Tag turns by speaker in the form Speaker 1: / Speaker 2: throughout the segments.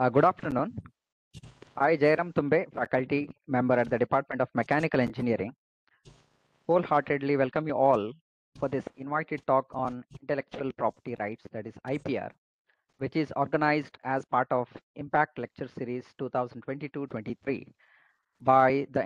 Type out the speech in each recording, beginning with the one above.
Speaker 1: Uh, good afternoon. I, Jayaram Thumbe, faculty member at the Department of Mechanical Engineering, wholeheartedly welcome you all for this invited talk on intellectual property rights, that is IPR, which is organized as part of Impact Lecture Series 2022-23 by the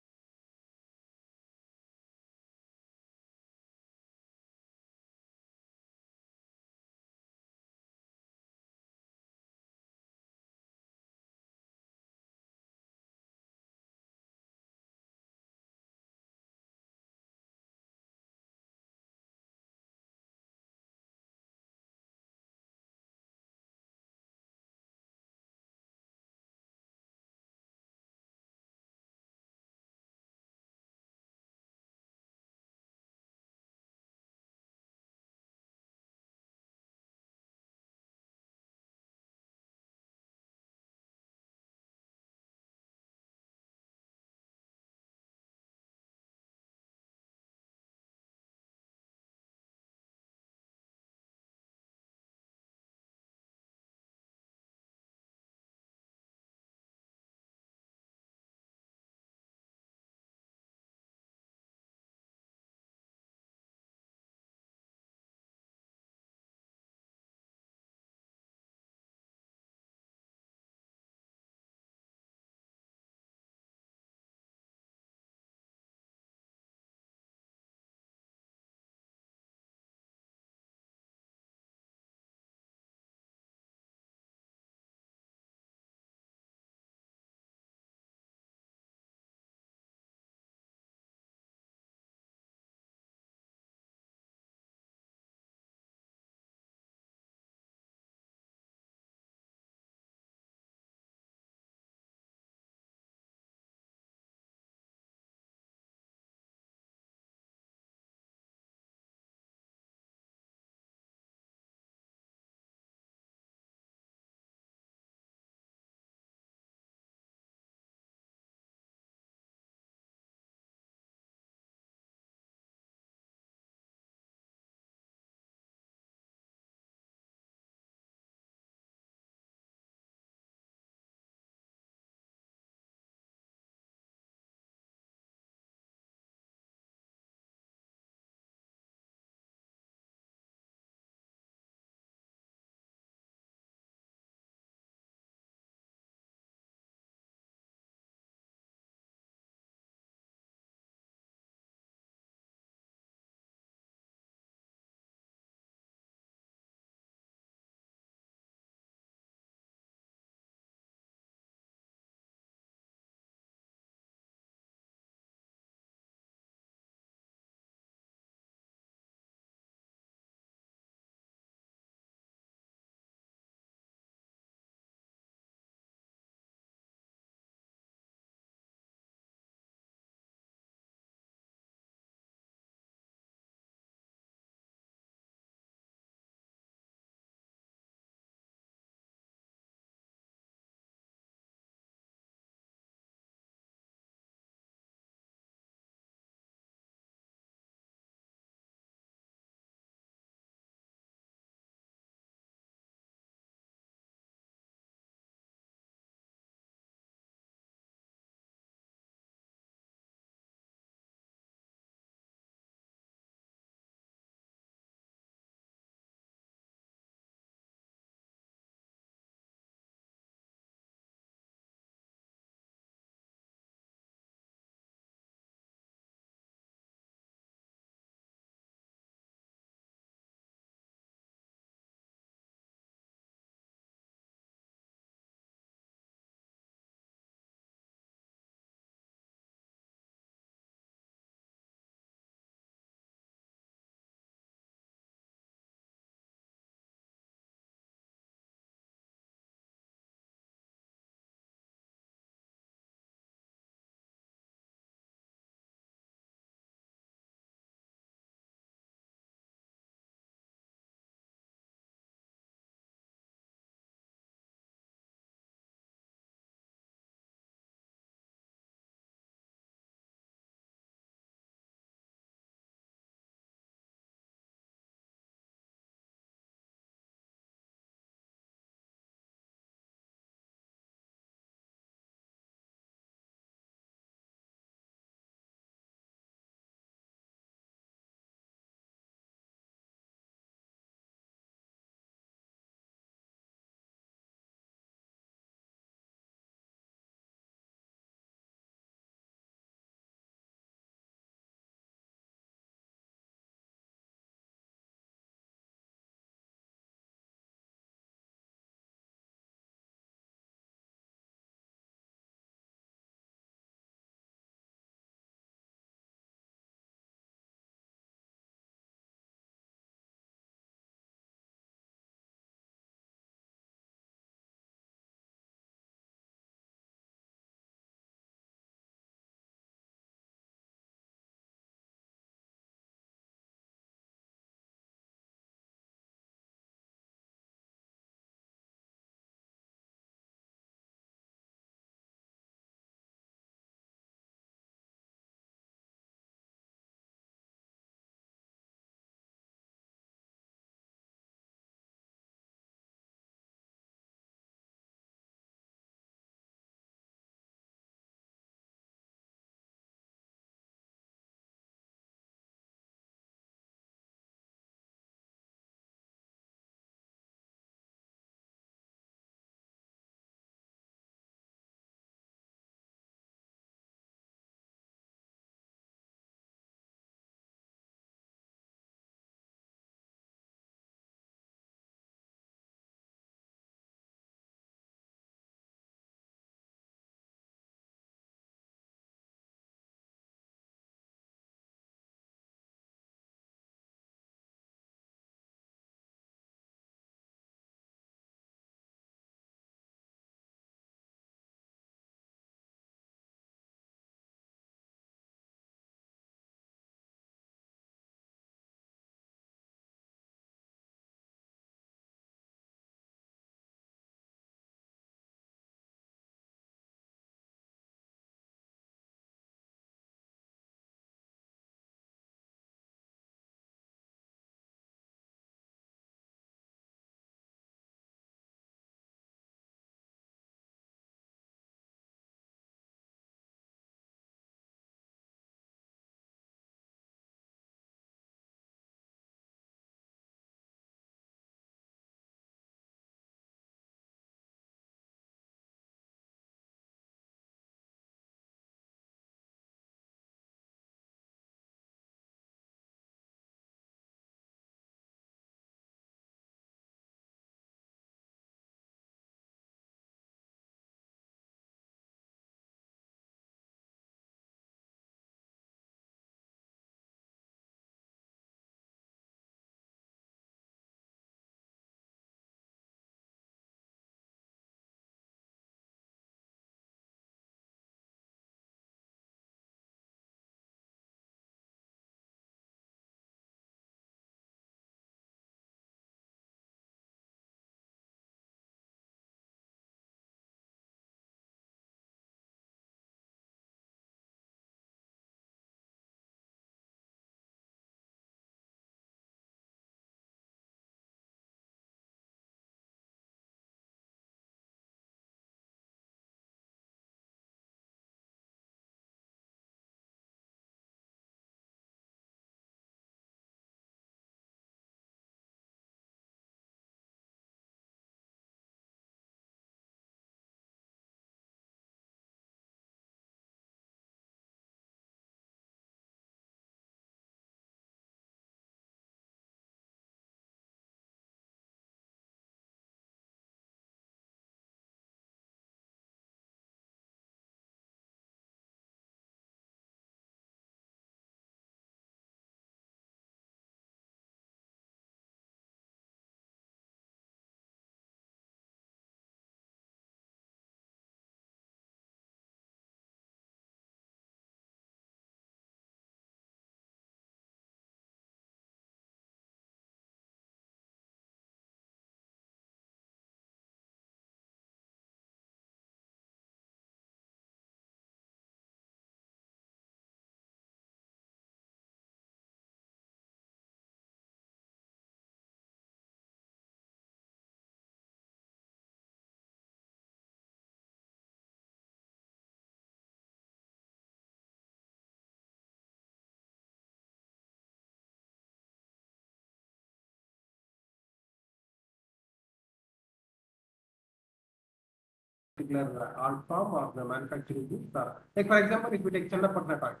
Speaker 2: particular uh, art form or the manufacturing goods. Uh, like for example, if we take Channapatna toys,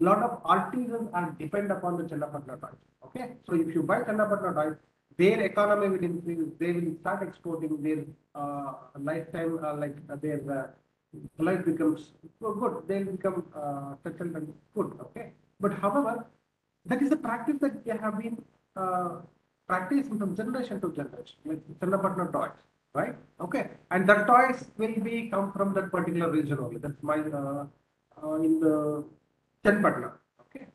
Speaker 2: a lot of artisans are depend upon the Channapatna toys. Okay, so if you buy Channapatna toys, their economy will increase. They will start exporting. Their uh, lifetime, uh, like uh, their uh, life becomes good. They'll become uh, settled and good. Okay, but however, that is the practice that they have been practicing from generation to generation, like Channapatna toys, right? Okay, and the toys will be come from that particular region only. That's my uh, uh, in the Channapatna. Okay,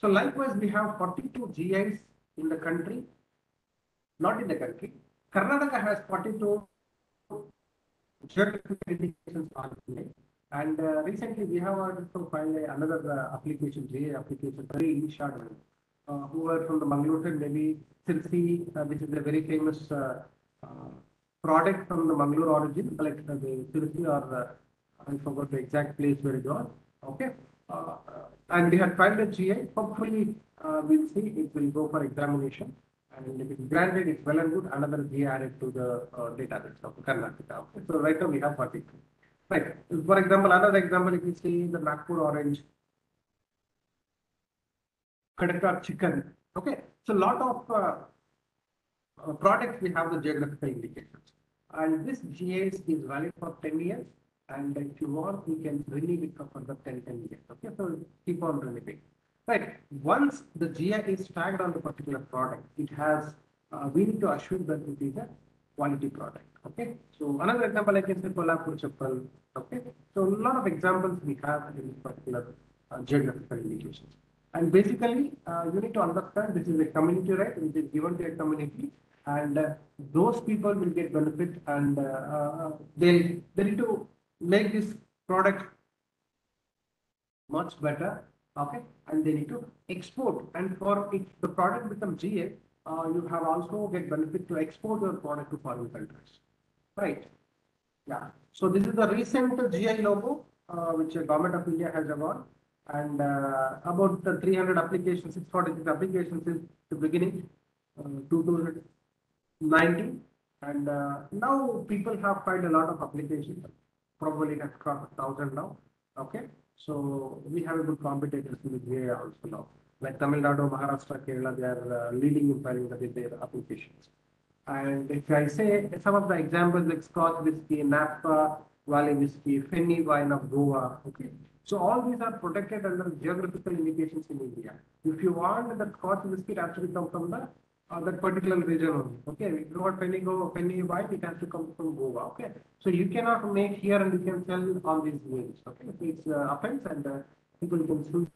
Speaker 2: so likewise we have 42 GIs in the country, not in the country. Karnataka has 42 geographical indications on it. And uh, recently we have also filed another uh, application, GA application, very one, uh, who are from the Mangalore, maybe Sirsi, uh, which is a very famous uh, product from the Mangalore origin, like uh, the Sirsi or uh, I forgot the exact place where it was. Okay. Uh, uh, and we had filed a GA. Hopefully, uh, we'll see it will go for examination. And if it's granted, it's well and good. Another GA added to the uh, database of Karnataka. Okay. So right now we have 42. Right. For example, another example, if you see the Nagpur orange, Kadakar chicken. Okay. So a lot of uh, products we have the geographical indications. And this GAS is valid for 10 years. And if you want, you can renew it for further 10, 10 years. Okay. So keep on renewing. Right. Once the GI is tagged on the particular product, it has, uh, we need to assure that it is a quality product. Okay. So another example, I can say Kolhapur Chappal. Okay. So a lot of examples we have in this particular uh, geographical indications. And basically, uh, you need to understand this is a community right, which is given to a community, and uh, those people will get benefit, and uh, uh, they they need to make this product much better, okay, and they need to export. And for if the product becomes GA, uh, you have also get benefit to export your product to foreign countries, right? Yeah. So this is the recent GI logo, uh, which the government of India has awarded and uh, about the 300 applications, 646 applications is the beginning, uh, 2019. And uh, now people have filed a lot of applications, probably it has crossed a thousand now. Okay, so we have a good competitors in the GA also now. Like Tamil Nadu, Maharashtra, Kerala, they are uh, leading in filing the- their applications. And if I say some of the examples like Scotch whiskey, Napa Valley whiskey, Feni wine of Goa, okay. So all these are protected under geographical indications in India. If you want the Scotch whiskey, it has to come from the uh, that particular region only. Okay, if you want Feni Go, Feni wine, it has to come from Goa. Okay, so you cannot make here and you can sell all these names. Okay, so it's uh, offense and uh, people can sue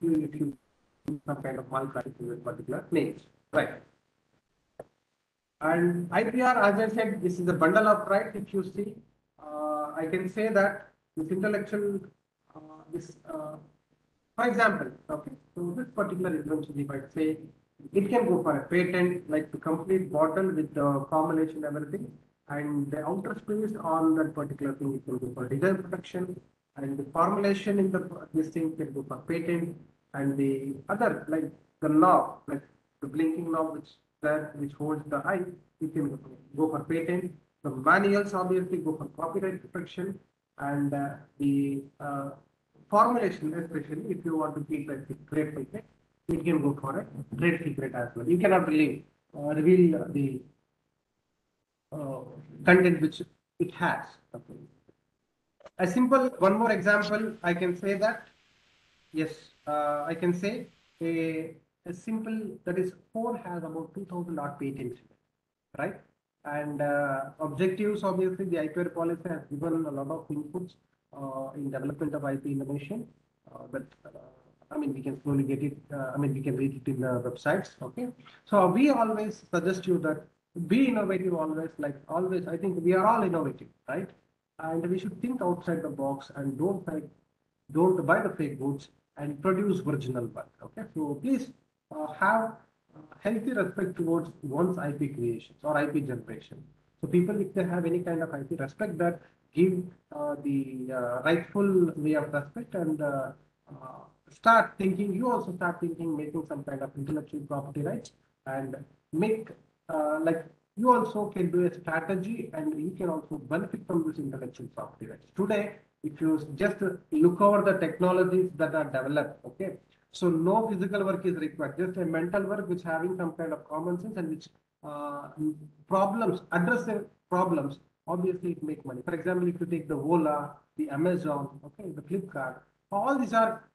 Speaker 2: you if you some kind of malpractice with particular names. Right. And IPR, as I said, this is a bundle of rights. If you see, uh, I can say that this intellectual, this, uh, for example, okay, so this particular invention, if I say, it can go for a patent, like the complete bottle with the formulation, everything, and the outer space on that particular thing, it can go for design protection, and the formulation in the this thing can go for patent, and the other, like the knob, like the blinking knob which that which holds the eye, you can go for patent. The manuals obviously go for copyright protection, and uh, the uh, formulation, especially if you want to keep a trade secret, it can go for a trade secret as well. You cannot really uh, reveal the uh, content which it has. Okay. A simple one more example, I can say that yes, uh, I can say a, a simple that is phone has about 2000 odd patents, right? And uh, objectives, obviously, the IPR policy has given a lot of inputs in development of IP innovation. Uh, but uh, I mean, we can slowly get it. Uh, I mean, we can read it in the websites. Okay. So we always suggest you that be innovative always. Like always, I think we are all innovative, right? And we should think outside the box and don't like don't buy the fake goods and produce original work. Okay. So please uh, have uh, healthy respect towards one's IP creations or IP generation. So people, if they have any kind of IP, respect that, give uh, the uh, rightful way of respect and uh, start thinking, you also start thinking, making some kind of intellectual property rights and make like you also can do a strategy and you can also benefit from this intellectual property rights. Today, if you just look over the technologies that are developed, okay, so no physical work is required, just a mental work which having some kind of common sense and which uh, problems, address the problems, obviously it make money. For example, if you take the Ola, the Amazon, okay, the Flipkart, all these are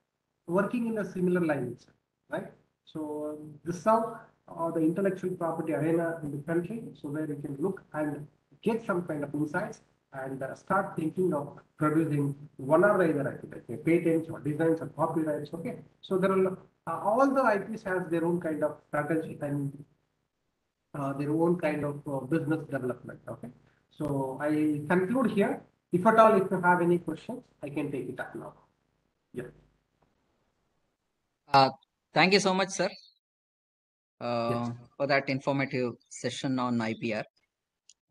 Speaker 2: working in a similar lines, right? So this is how uh, the intellectual property arena in the country, so where you can look and get some kind of insights and uh, start thinking of producing one or the other like patents or designs or copyrights. Okay, so there are uh, all the IPs has their own kind of strategy and uh, their own kind of uh, business development. Okay, so I conclude here. If at all, if you have any questions, I can take it up now. Yeah.
Speaker 3: Uh, thank you so much, sir, uh,
Speaker 2: Yes.
Speaker 3: for that informative session on IPR.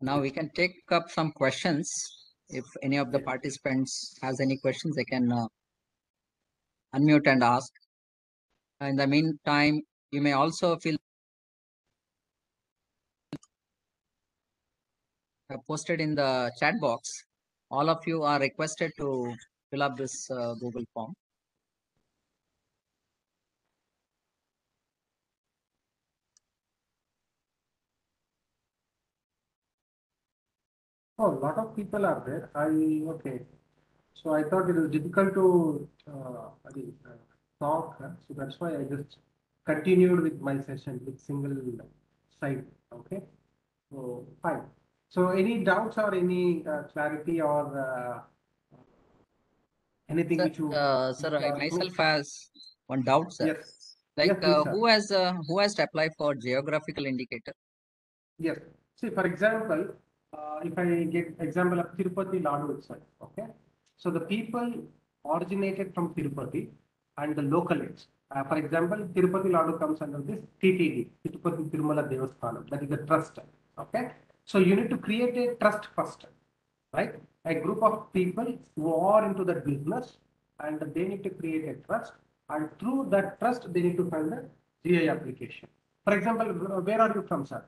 Speaker 3: Now we can take up some questions. If any of the participants has any questions, they can uh, unmute and ask. In the meantime, you may also feel posted in the chat box. All of you are requested to fill up this uh, Google form.
Speaker 2: Oh, a lot of people are there. I okay. So I thought it was difficult to uh, uh, talk, uh, so that's why I just continued with my session with single site. Okay, so fine. So any doubts or any uh, clarity or uh, anything
Speaker 3: Sir,
Speaker 2: which you
Speaker 3: uh, sir, I myself has one doubt, sir.
Speaker 2: yes
Speaker 3: Like,
Speaker 2: yes please
Speaker 3: uh,
Speaker 2: sir.
Speaker 3: who has uh, who has to apply for geographical indicator?
Speaker 2: Yes. See, for example, uh, if I get example of Tirupati Ladu itself, okay? So the people originated from Tirupati and the localites. Uh, for example, Tirupati Ladu comes under this TTD, Tirupati Tirumala Devasthanam, that is the trust, okay? So you need to create a trust first, right? A group of people who are into that business and they need to create a trust and through that trust they need to file the GI application. For example, where are you from, sir?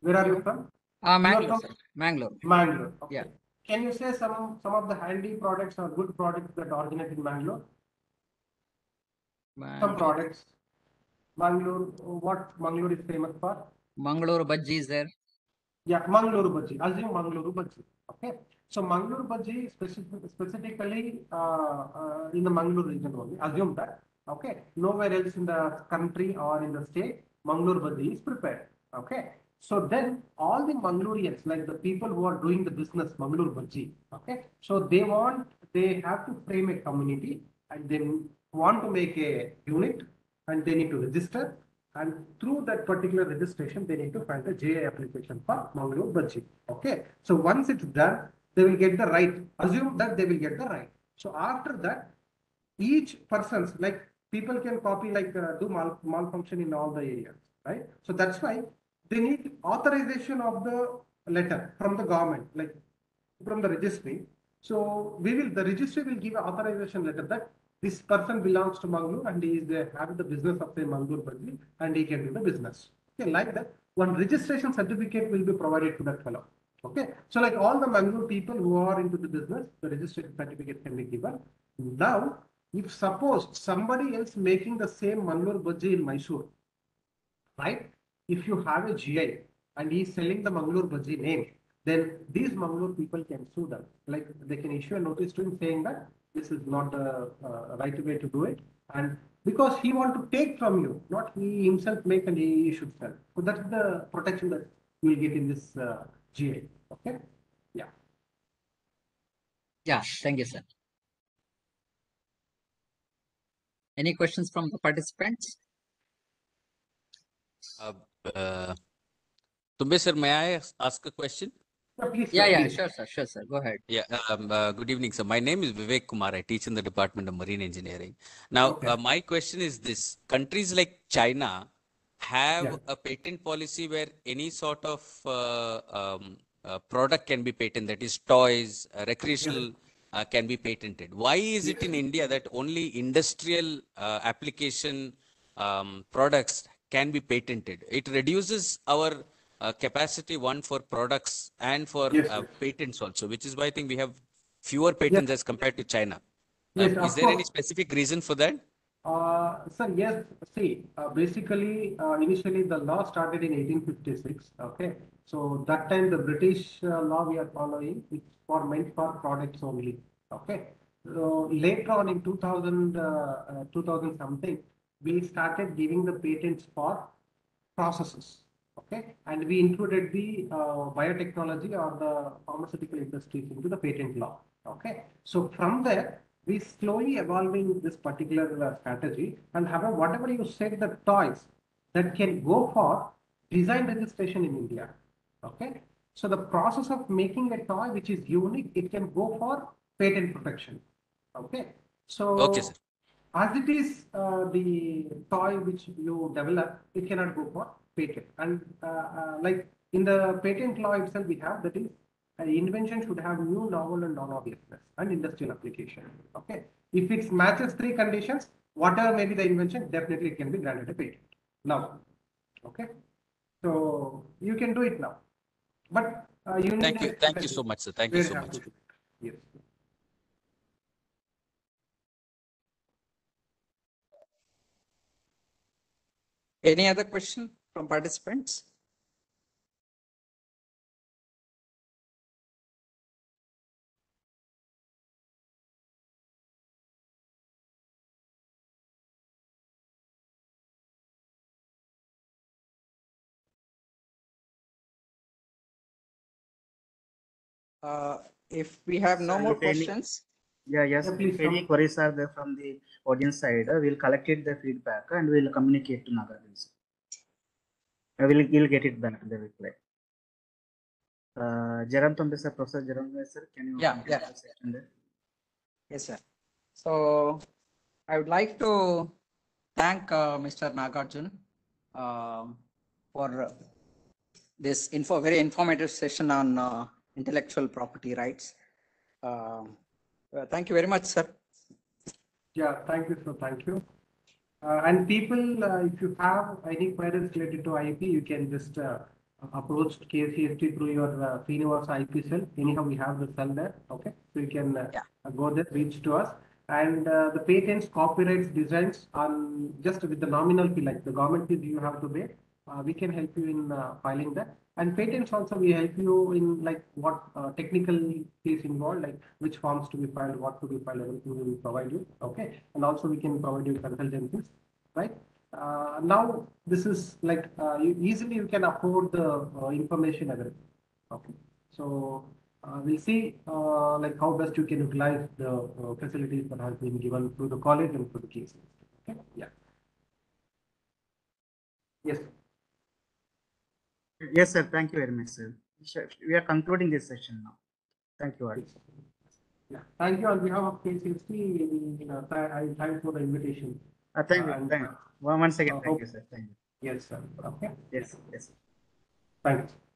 Speaker 2: Where are you from?
Speaker 3: Uh, Mangalore,
Speaker 2: from.
Speaker 3: Mangalore.
Speaker 2: Mangalore. Okay.
Speaker 3: Yeah.
Speaker 2: Can you say some some of the handy products or good products that originate in Mangalore? Some products. Mangalore, what Mangalore is famous for?
Speaker 3: Mangalore Bajji is there.
Speaker 2: Yeah, Mangaluru Bhaji. Assume Mangaluru Bhaji. Okay. So Mangaluru Bhaji specific, specifically uh, uh, in the Mangaluru region only. Assume that. Okay. Nowhere else in the country or in the state, Mangaluru Bhaji is prepared. Okay. So then all the Mangaloreans, like the people who are doing the business, Mangaluru Bhaji. Okay. So they want, they have to frame a community and they want to make a unit and they need to register and through that particular registration, they need to file the JA application for Mangalore Bhaji. Okay. So once it's done, they will get the right. Assume that they will get the right. So after that, each person's like people can copy like uh, do mal malfunction in all the areas, right? So that's why they need authorization of the letter from the government, like from the registry. So we will the registry will give authorization letter that this person belongs to Mangalore and he is the, having the business of the Mangalore Bhaji and he can do the business. Okay, like that, one registration certificate will be provided to that fellow. Okay, so like all the Mangalore people who are into the business, the registration certificate can be given. Now, if suppose somebody else making the same Mangalore Bhaji in Mysore, right? If you have a GI and he is selling the Mangalore Bhaji name, then these Mangalore people can sue them. Like they can issue a notice to him saying that this is not a, a right way to do it. And because he want to take from you, not he himself make and he should sell. So that's the protection that you will get in this uh, GI. Okay. Yeah.
Speaker 3: Yeah, thank you, sir. Any questions from the participants?
Speaker 4: Uh, uh, Thumbe sir, may I ask- ask a question?
Speaker 2: Yeah, please,
Speaker 3: Yeah,
Speaker 2: sir,
Speaker 3: yeah,
Speaker 2: please.
Speaker 3: sure, sir, sure, sir. Go ahead.
Speaker 4: Yeah, um, uh, good evening, sir. My name is Vivek Kumar. I teach in the Department of Marine Engineering. Now,
Speaker 2: Okay.
Speaker 4: uh, my question is this. Countries like China have
Speaker 2: Yeah.
Speaker 4: a patent policy where any sort of uh, um, uh, product can be patented, that is toys, uh, recreational uh, can be patented. Why is it in India that only industrial uh, application um, products can be patented? It reduces our uh, capacity one for products and for
Speaker 2: Yes,
Speaker 4: uh, patents also, which is why I think we have fewer patents as compared to China. Uh,
Speaker 2: Yes,
Speaker 4: is
Speaker 2: of
Speaker 4: there any specific reason for that?
Speaker 2: Uh, sir, yes, see, uh, basically, uh, initially the law started in 1856, okay? So that time the British uh, law we are following, it's for meant for products only, okay? So later on in 2000, uh, uh, 2000 something, we started giving the patents for processes, okay? And we included the uh, biotechnology or the pharmaceutical industries into the patent law, okay? So from there, we slowly evolving this particular uh, strategy and have a, whatever you said the toys that can go for design registration in India. Okay. So the process of making a toy which is unique, it can go for patent protection. Okay. So
Speaker 4: Okay, sir.
Speaker 2: as it is uh, the toy which you develop, it cannot go for patent. And uh, uh, like in the patent law itself, we have that is an invention should have new, novel, and non-obviousness and industrial application. Okay. If it matches three conditions, whatever may be the invention, definitely it can be granted a patent. Now, okay. So you can do it now, but uh, you need.
Speaker 4: Thank you. Thank you so much, sir. Thank you so much.
Speaker 2: Yes.
Speaker 3: Any other question from participants? Uh, If we have no
Speaker 5: Sir,
Speaker 3: more
Speaker 5: if any-
Speaker 3: questions,
Speaker 5: Yeah, yes,
Speaker 2: Yeah, please
Speaker 5: if any queries are there from the audience side, uh, we'll collect it, the feedback, and we'll communicate to Nagarjun. Sir. Uh, We'll, we'll get it back, the reply. Uh, Jayaram Thumbe sir, Professor Jayaram Thumbe sir, can you?
Speaker 3: Yeah, yeah.
Speaker 5: the section there?
Speaker 3: Yes, sir. So I would like to thank uh, Mr. Nagarjun um, for this info, very informative session on uh, intellectual property rights. Um, uh, Thank you very much, sir.
Speaker 2: Yeah, thank you, sir. Thank you. Uh, and people, uh, if you have any queries related to IP, you can just uh, approach KCST through your uh, Srinivas IP cell. Anyhow, we have the cell there. Okay, so you can uh,
Speaker 3: Yeah.
Speaker 2: go there, reach to us. And uh, the patents, copyrights, designs on just with the nominal fee, like the government fee you have to pay, uh, we can help you in uh, filing that. And patents also, we help you in like what uh, technical is involved, like which forms to be filed, what to be filed, everything we provide you. Okay, and also we can provide you consultancies, right? Uh, now this is like uh, easily you can afford the uh, information. Okay, so we'll see like how best you can utilize the facilities that has been given through the college and through the cases. Okay, yeah. Yes.
Speaker 5: Yes, sir, thank you very much, sir. We are concluding this session now. Thank you all.
Speaker 2: Yeah, thank you on behalf of KCST. Uh, I thank for the invitation.
Speaker 5: Uh, thank you, thank
Speaker 2: uh,
Speaker 5: you. Once again,
Speaker 2: uh,
Speaker 5: thank you, sir, thank you.
Speaker 2: Yes, sir. Okay,
Speaker 5: Yes, yes.
Speaker 2: thank you.